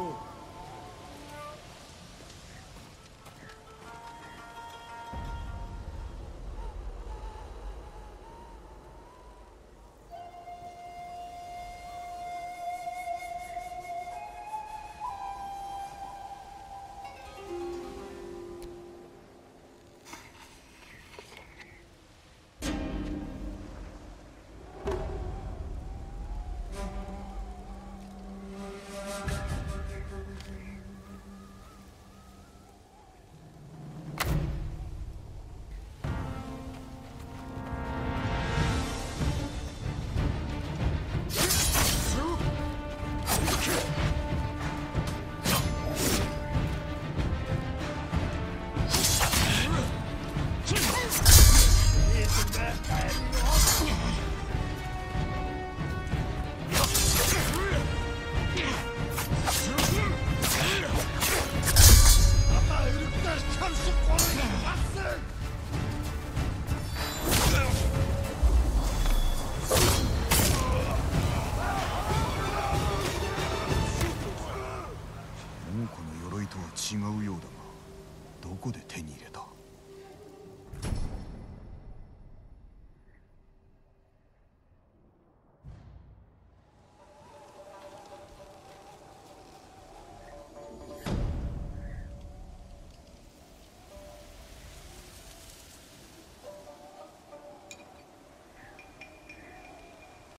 control. 猛虎の鎧とは違うようだがどこで手に入れた？